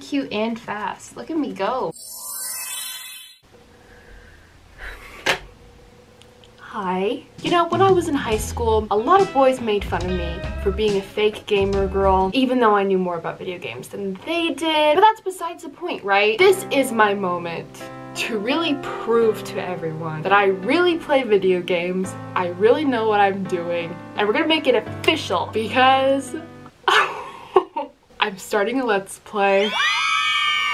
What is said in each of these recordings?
cute and fast. Look at me go. Hi. You know, when I was in high school, a lot of boys made fun of me for being a fake gamer girl, even though I knew more about video games than they did. But that's besides the point, right? This is my moment to really prove to everyone that I really play video games, I really know what I'm doing, and we're gonna make it official because I'm starting a Let's Play.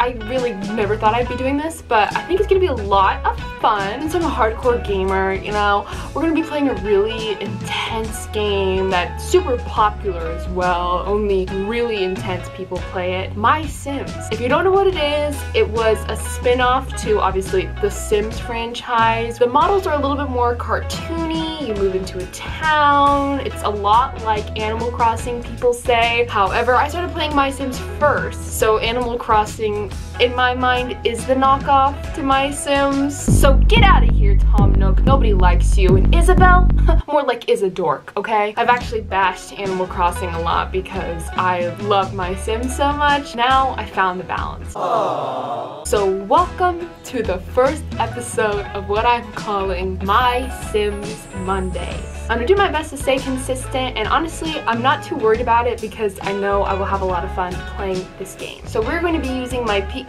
I really never thought I'd be doing this, but I think it's gonna be a lot of fun. Since I'm a hardcore gamer, you know, we're gonna be playing a really intense game that's super popular as well. Only really intense people play it. My Sims. If you don't know what it is, it was a spin-off to obviously the Sims franchise. The models are a little bit more cartoony. You move into a town. It's a lot like Animal Crossing, people say. However, I started playing My Sims first, so Animal Crossing in my mind, is the knockoff to My Sims. So get out of here, Tom Nook. Nobody likes you. And Isabelle? More like is a dork, okay? I've actually bashed Animal Crossing a lot because I love My Sims so much. Now I found the balance. Aww. So welcome to the first episode of what I'm calling My Sims Mondays. I'm gonna do my best to stay consistent and honestly I'm not too worried about it because I know I will have a lot of fun playing this game. So we're going to be using my P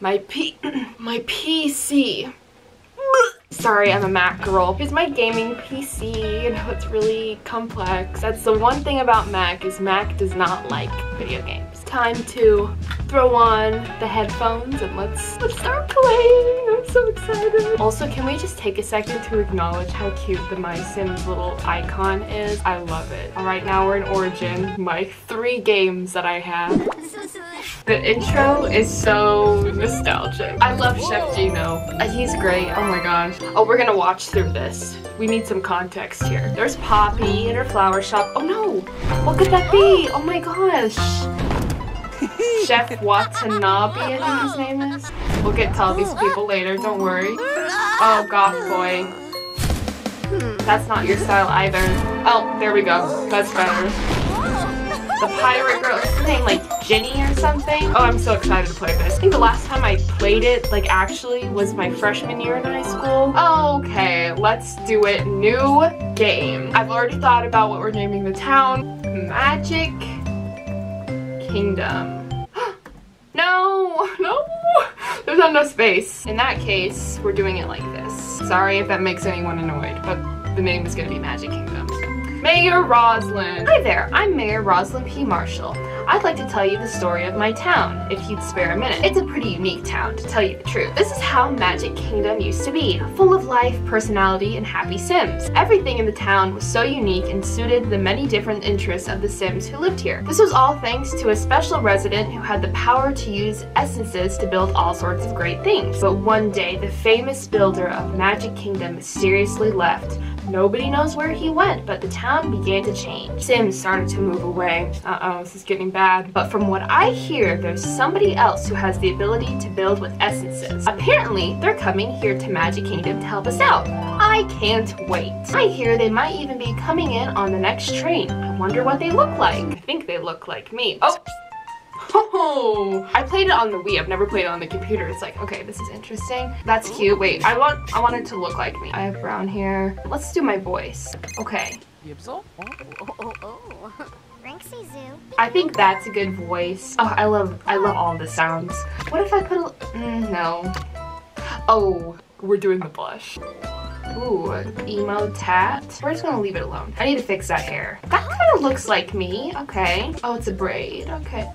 my P my PC. Sorry, I'm a Mac girl. Here's my gaming PC. You know, it's really complex. That's the one thing about Mac is Mac does not like video games. Time to throw on the headphones and let's, let's start playing. I'm so excited. Also, can we just take a second to acknowledge how cute the My Sims little icon is? I love it. All right, now we're in Origin. My three games that I have. The intro is so nostalgic. I love Chef Gino. He's great. Oh my gosh. Oh, we're gonna watch through this. We need some context here. There's Poppy in her flower shop. Oh no! What could that be? Oh my gosh! Chef Watanabe, I think his name is. We'll get to all these people later, don't worry. Oh, goth boy. That's not your style either. Oh, there we go. That's better. The pirate girl, what's her name, like Jenny or something? Oh, I'm so excited to play this. I think the last time I played it, like actually, was my freshman year in high school. Okay, let's do it. New game. I've already thought about what we're naming the town. Magic Kingdom. No, no, there's not enough space. In that case, we're doing it like this. Sorry if that makes anyone annoyed, but the name is gonna be Magic Kingdom. Mayor Rosalyn. Hi there, I'm Mayor Rosalyn P. Marshall. I'd like to tell you the story of my town, if you'd spare a minute. It's a pretty unique town, to tell you the truth. This is how Magic Kingdom used to be, full of life, personality, and happy Sims. Everything in the town was so unique and suited the many different interests of the Sims who lived here. This was all thanks to a special resident who had the power to use essences to build all sorts of great things. But one day, the famous builder of Magic Kingdom mysteriously left, Nobody knows where he went, but the town began to change. Sims started to move away. Uh-oh, this is getting bad. But from what I hear, there's somebody else who has the ability to build with essences. Apparently, they're coming here to Magic Kingdom to help us out. I can't wait. I hear they might even be coming in on the next train. I wonder what they look like. I think they look like me. Oh! Oh, I played it on the Wii. I've never played it on the computer. It's like, okay, this is interesting. That's cute. Wait, I want I want it to look like me. I have brown hair. Let's do my voice. Okay. I think that's a good voice. Oh, I love I love all the sounds. What if I put a mm, no. Oh, we're doing the blush. Ooh, emo tat. We're just gonna leave it alone. I need to fix that hair. That kind of looks like me. Okay. Oh, it's a braid. Okay.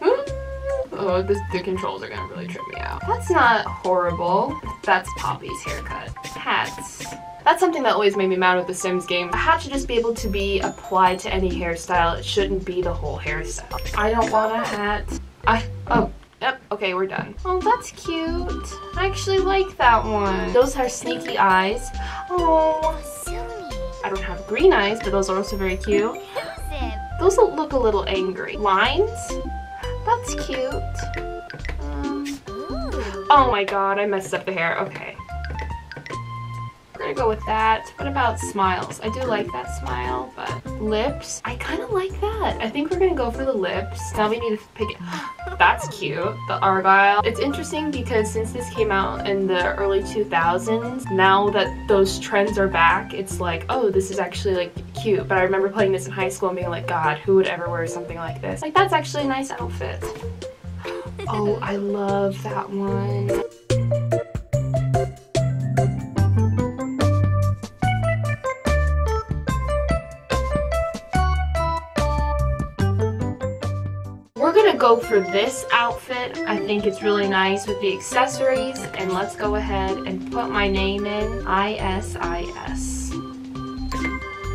Oh, this, the controls are gonna really trip me out. That's not horrible. That's Poppy's haircut. Hats. That's something that always made me mad with the Sims game. A hat should just be able to be applied to any hairstyle. It shouldn't be the whole hairstyle. I don't want a hat. I, oh, Yep, okay, we're done. Oh, that's cute. I actually like that one. Those are sneaky eyes. Oh, I don't have green eyes, but those are also very cute. Those look a little angry. Lines? That's cute. Um, oh my god, I messed up the hair. Okay. Gonna go with that. What about smiles? I do like that smile, but lips, I kind of like that. I think we're gonna go for the lips. Now we need to pick it. That's cute, the Argyle. It's interesting because since this came out in the early 2000s, now that those trends are back, it's like, oh, this is actually like cute. But I remember playing this in high school and being like, God, who would ever wear something like this? Like, that's actually a nice outfit. Oh, I love that one. Go for this outfit. I think it's really nice with the accessories. And let's go ahead and put my name in. I-S-I-S.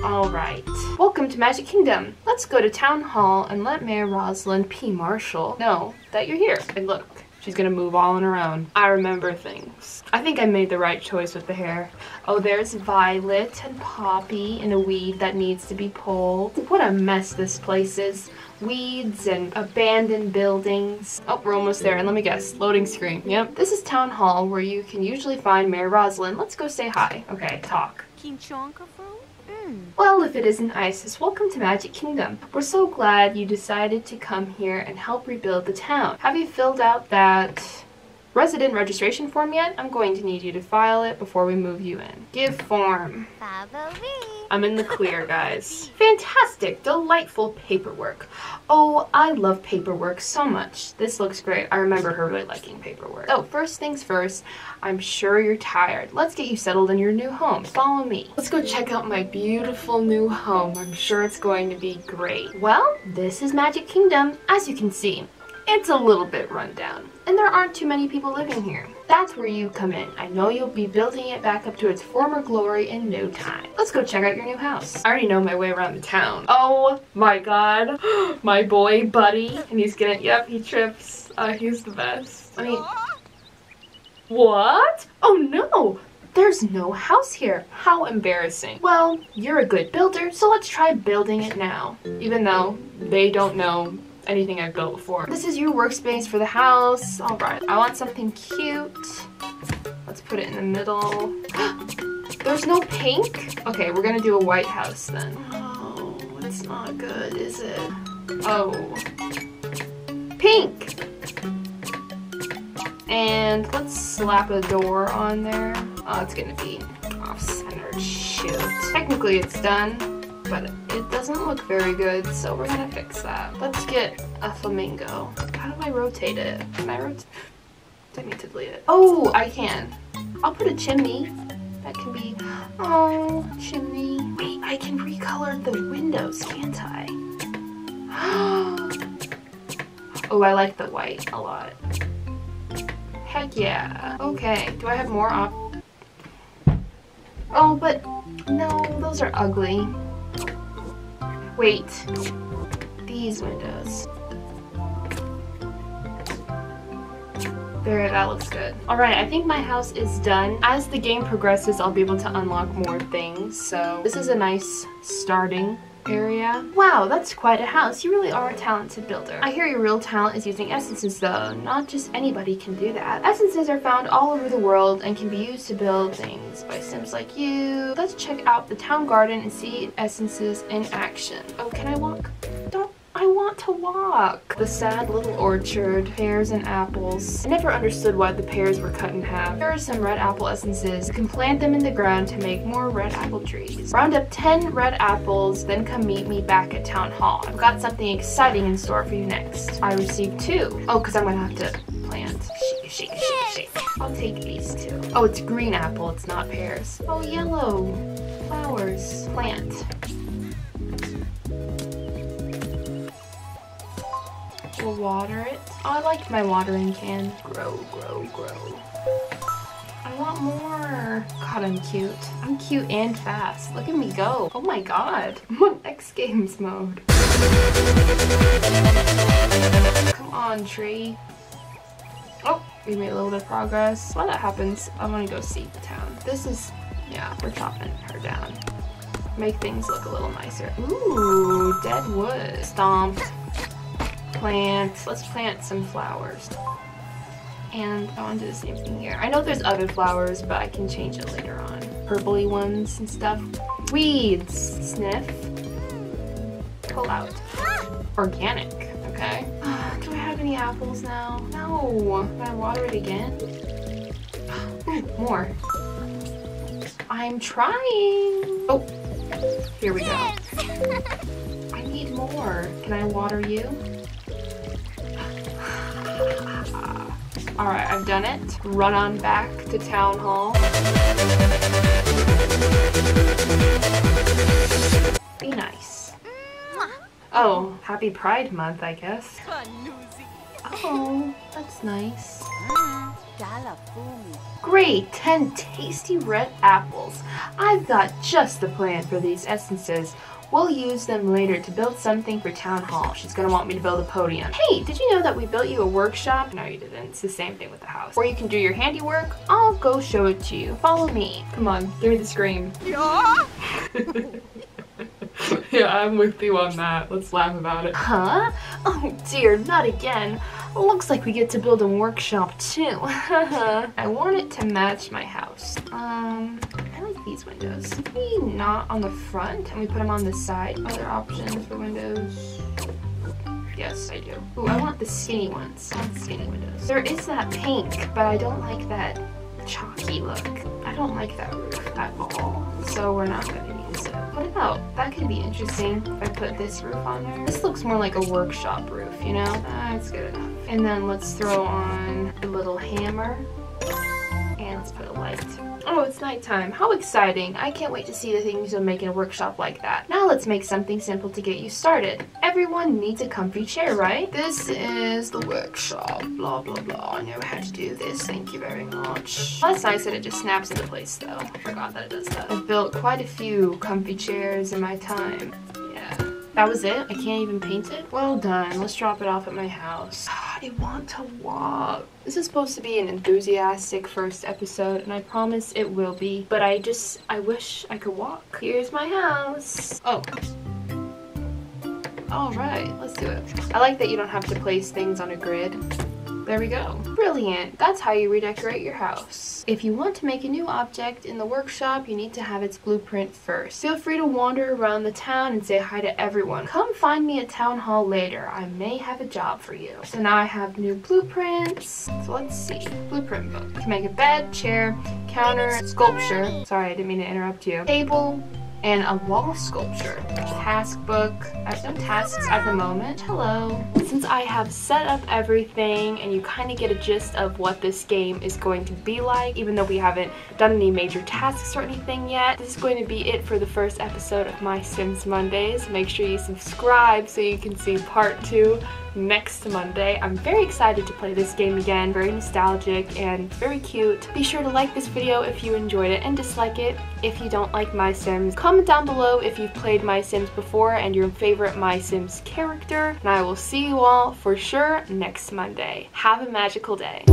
All right. Welcome to Magic Kingdom. Let's go to Town Hall and let Mayor Rosalyn P. Marshall know that you're here. And look, she's gonna move all on her own. I remember things. I think I made the right choice with the hair. Oh, there's Violet and Poppy in a weed that needs to be pulled. What a mess this place is weeds and abandoned buildings. Oh, we're almost there. And let me guess, loading screen. Yep. This is Town Hall where you can usually find Mayor Rosalyn. Let's go say hi. Okay, talk. Mm. Well, if it isn't Isis, welcome to Magic Kingdom. We're so glad you decided to come here and help rebuild the town. Have you filled out that resident registration form yet? I'm going to need you to file it before we move you in. Give form. I'm in the clear, guys. Fantastic, delightful paperwork. Oh, I love paperwork so much. This looks great. I remember her really liking paperwork. So, first things first, I'm sure you're tired. Let's get you settled in your new home. Follow me. Let's go check out my beautiful new home. I'm sure it's going to be great. Well, this is Magic Kingdom, as you can see. It's a little bit run down, and there aren't too many people living here. That's where you come in. I know you'll be building it back up to its former glory in no time. Let's go check out your new house. I already know my way around the town. Oh my god. my boy, Buddy. And he's gonna, yep, he trips. Uh, he's the best. I mean, what? Oh no! There's no house here. How embarrassing. Well, you're a good builder, so let's try building it now. Even though they don't know anything I've built before. This is your workspace for the house. All right, I want something cute. Let's put it in the middle. There's no pink? Okay, we're gonna do a white house then. Oh, it's not good, is it? Oh. Pink! And let's slap a door on there. Oh, it's gonna be off-centered. Shoot. Technically it's done but it doesn't look very good, so we're gonna fix that. Let's get a flamingo. How do I rotate it? Can I rotate? I need to delete it. Oh, I can. I'll put a chimney. That can be, oh, chimney. Wait, I can recolor the windows, can't I? oh, I like the white a lot. Heck yeah. Okay, do I have more op- Oh, but no, those are ugly. Wait. These windows. There, that looks good. Alright, I think my house is done. As the game progresses, I'll be able to unlock more things. So this is a nice starting area. Wow, that's quite a house. You really are a talented builder. I hear your real talent is using essences though. Not just anybody can do that. Essences are found all over the world and can be used to build things by sims like you. Let's check out the town garden and see essences in action. Oh, can I walk? Don't I want to walk. The sad little orchard, pears and apples. I never understood why the pears were cut in half. Here are some red apple essences. You can plant them in the ground to make more red apple trees. Round up 10 red apples, then come meet me back at Town Hall. I've got something exciting in store for you next. I received two. Oh, because I'm gonna have to plant. Shake, shake, shake, shake. I'll take these two. Oh, it's green apple, it's not pears. Oh, yellow. Flowers. Plant. We'll water it. Oh, I like my watering can. Grow, grow, grow. I want more. God, I'm cute. I'm cute and fast. Look at me go. Oh my god. I'm on X Games mode. Come on, tree. Oh, we made a little bit of progress. While that happens, I'm gonna go see the town. This is, yeah, we're chopping her down. Make things look a little nicer. Ooh, dead wood. Stomped plant. Let's plant some flowers. And I want to do the same thing here. I know there's other flowers, but I can change it later on. purpley ones and stuff. Weeds. Sniff. Pull out. Organic. Okay. Do I have any apples now? No. Can I water it again? More. I'm trying. Oh, here we go. I need more. Can I water you? All right, I've done it. Run on back to town hall. Be nice. Oh, happy Pride Month, I guess. Oh, that's nice. Great, 10 tasty red apples. I've got just the plan for these essences. We'll use them later to build something for town hall. She's gonna want me to build a podium. Hey, did you know that we built you a workshop? No, you didn't. It's the same thing with the house. Or you can do your handiwork. I'll go show it to you. Follow me. Come on, give me the scream. Yeah. yeah, I'm with you on that. Let's laugh about it. Huh? Oh dear, not again. Looks like we get to build a workshop too. I want it to match my house. Um, these windows. Maybe not on the front and we put them on the side. Other options for windows. Yes, I do. Ooh, I want the skinny ones. The skinny windows. There is that pink, but I don't like that chalky look. I don't like that roof at all. So we're not gonna use it. What about, that could be interesting if I put this roof on there. This looks more like a workshop roof, you know? That's good enough. And then let's throw on a little hammer. And let's put a light. Oh, it's nighttime. How exciting. I can't wait to see the things you'll make in a workshop like that. Now let's make something simple to get you started. Everyone needs a comfy chair, right? This is the workshop. Blah, blah, blah. I know how to do this. Thank you very much. That's nice said it just snaps into place, though. I forgot that it does that. I've built quite a few comfy chairs in my time. That was it? I can't even paint it? Well done. Let's drop it off at my house. I want to walk. This is supposed to be an enthusiastic first episode, and I promise it will be. But I just, I wish I could walk. Here's my house. Oh. All right, let's do it. I like that you don't have to place things on a grid. There we go. Brilliant. That's how you redecorate your house. If you want to make a new object in the workshop, you need to have its blueprint first. Feel free to wander around the town and say hi to everyone. Come find me at town hall later. I may have a job for you. So now I have new blueprints. So let's see. Blueprint book. You can make a bed, chair, counter, sculpture. Sorry, I didn't mean to interrupt you. Table, and a wall sculpture. Task book. I have some tasks at the moment. Hello. Since I have set up everything and you kind of get a gist of what this game is going to be like, even though we haven't done any major tasks or anything yet, this is going to be it for the first episode of My Sims Mondays. Make sure you subscribe so you can see part two next Monday. I'm very excited to play this game again, very nostalgic and very cute. Be sure to like this video if you enjoyed it and dislike it if you don't like My Sims. Comment down below if you've played My Sims before and your favorite My Sims character, and I will see you all for sure next Monday. Have a magical day.